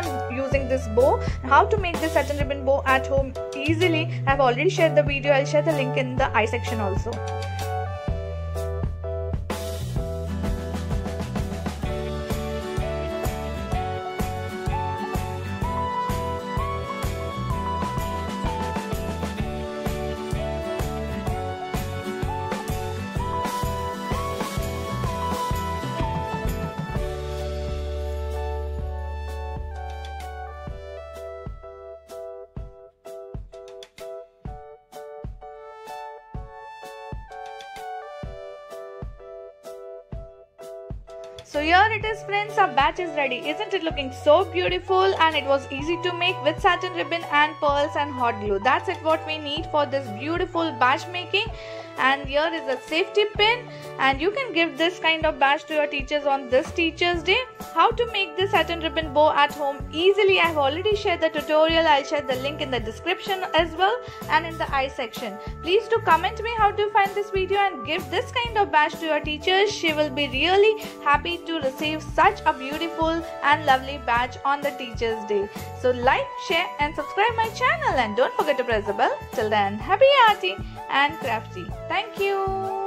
i'm using this bow. How to make this satin ribbon bow at home easily i've already shared the video. I'll share the link in the i section also So here it is friends, our batch is ready. Isn't it looking so beautiful and it was easy to make with satin ribbon and pearls and hot glue. That's it what we need for this beautiful batch making and here is a safety pin and you can give this kind of badge to your teachers on this teachers day. How to make this satin ribbon bow at home easily i have already shared the tutorial. I'll share the link in the description as well and in the i section. Please do comment me how to find this video and give this kind of badge to your teachers. She will be really happy to receive such a beautiful and lovely badge on the teachers day. So like share and subscribe my channel and don't forget to press the bell. Till then happy arty and crafty Thank you.